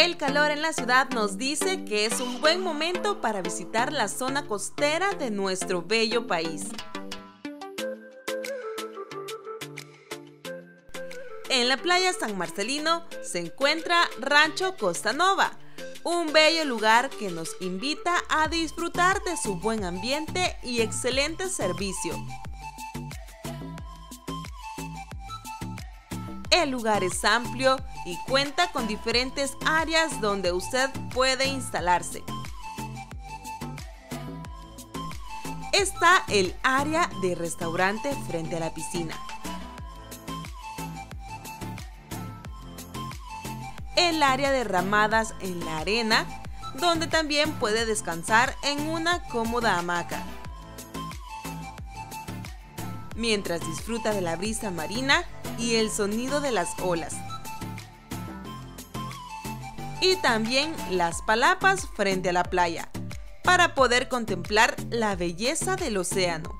El calor en la ciudad nos dice que es un buen momento para visitar la zona costera de nuestro bello país. En la playa San Marcelino se encuentra Rancho Costa Nova, un bello lugar que nos invita a disfrutar de su buen ambiente y excelente servicio. El lugar es amplio y cuenta con diferentes áreas donde usted puede instalarse. Está el área de restaurante frente a la piscina. El área de ramadas en la arena, donde también puede descansar en una cómoda hamaca. Mientras disfruta de la brisa marina y el sonido de las olas. Y también las palapas frente a la playa, para poder contemplar la belleza del océano.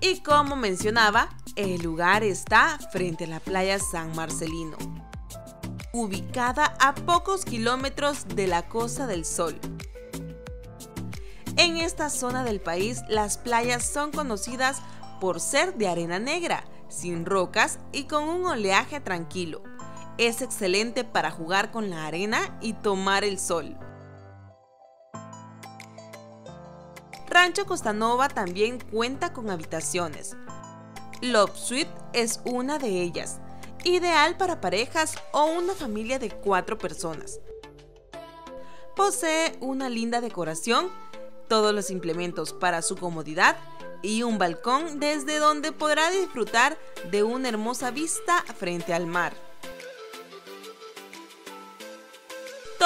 Y como mencionaba, el lugar está frente a la playa San Marcelino, ubicada a pocos kilómetros de la Costa del Sol. En esta zona del país, las playas son conocidas por ser de arena negra, sin rocas y con un oleaje tranquilo. Es excelente para jugar con la arena y tomar el sol. Rancho Costanova también cuenta con habitaciones. Love Suite es una de ellas, ideal para parejas o una familia de cuatro personas. Posee una linda decoración, todos los implementos para su comodidad y un balcón desde donde podrá disfrutar de una hermosa vista frente al mar.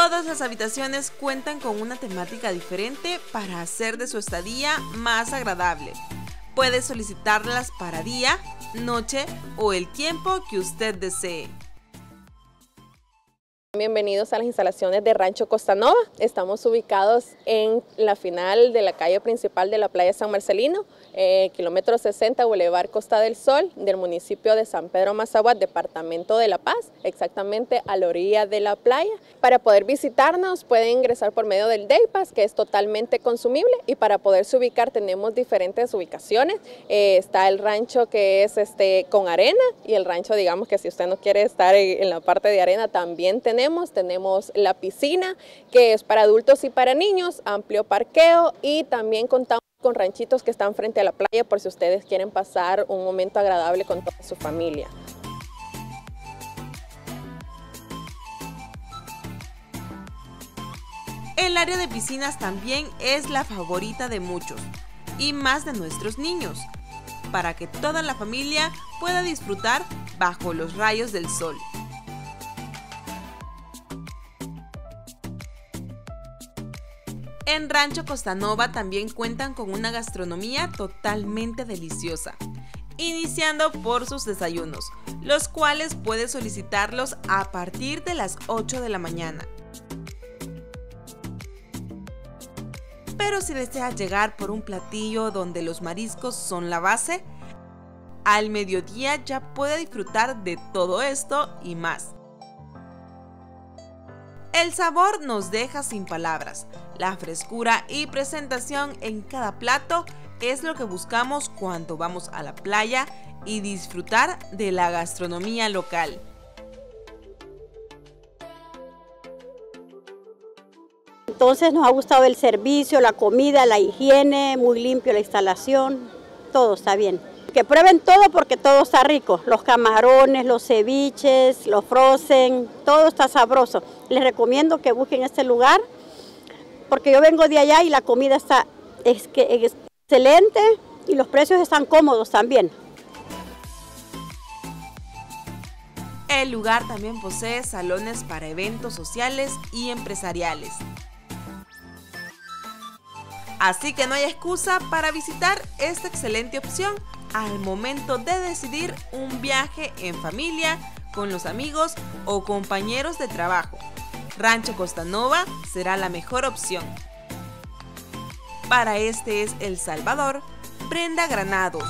Todas las habitaciones cuentan con una temática diferente para hacer de su estadía más agradable. Puede solicitarlas para día, noche o el tiempo que usted desee. Bienvenidos a las instalaciones de Rancho Costa Nova. Estamos ubicados en la final de la calle principal de la playa San Marcelino, eh, kilómetro 60, Boulevard Costa del Sol, del municipio de San Pedro Mazaguat, departamento de La Paz, exactamente a la orilla de la playa. Para poder visitarnos pueden ingresar por medio del Day Pass, que es totalmente consumible, y para poderse ubicar tenemos diferentes ubicaciones. Eh, está el rancho que es este con arena y el rancho, digamos que si usted no quiere estar en la parte de arena, también tenemos la piscina, que es para adultos y para niños, amplio parqueo y también contamos con ranchitos que están frente a la playa por si ustedes quieren pasar un momento agradable con toda su familia. El área de piscinas también es la favorita de muchos y más de nuestros niños, para que toda la familia pueda disfrutar bajo los rayos del sol. En Rancho Costanova también cuentan con una gastronomía totalmente deliciosa, iniciando por sus desayunos, los cuales puedes solicitarlos a partir de las 8 de la mañana. Pero si deseas llegar por un platillo donde los mariscos son la base, al mediodía ya puede disfrutar de todo esto y más. El sabor nos deja sin palabras. La frescura y presentación en cada plato es lo que buscamos cuando vamos a la playa y disfrutar de la gastronomía local. Entonces nos ha gustado el servicio, la comida, la higiene, muy limpio la instalación, todo está bien que prueben todo porque todo está rico. Los camarones, los ceviches, los frozen, todo está sabroso. Les recomiendo que busquen este lugar porque yo vengo de allá y la comida está excelente y los precios están cómodos también. El lugar también posee salones para eventos sociales y empresariales. Así que no hay excusa para visitar esta excelente opción al momento de decidir un viaje en familia, con los amigos o compañeros de trabajo. Rancho Costanova será la mejor opción. Para este es El Salvador, Brenda Granados.